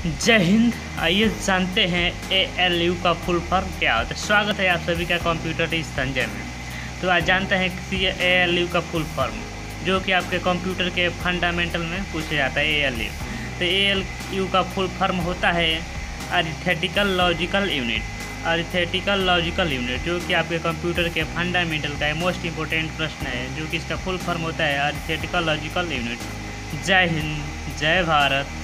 जय हिंद। आइए जानते हैं ए एल यू का फुल फॉर्म क्या होता है। स्वागत है आप सभी का कंप्यूटर इस संजय में। तो आज जानते हैं कि ए एल यू का फुल फॉर्म, जो कि आपके कंप्यूटर के फंडामेंटल में पूछा जाता है ए एल यू तो ए एल यू का फुल फॉर्म होता है arithmetical logical unit arithmetical logical unit जो कि आपके कंप्यूटर के फंडामेंटल का मोस्ट इंपॉर्टेंट प्रश्न है, जो कि इसका फुल फॉर्म होता है अरिथेटिकल लॉजिकल यूनिट जय हिंद, जय भारत।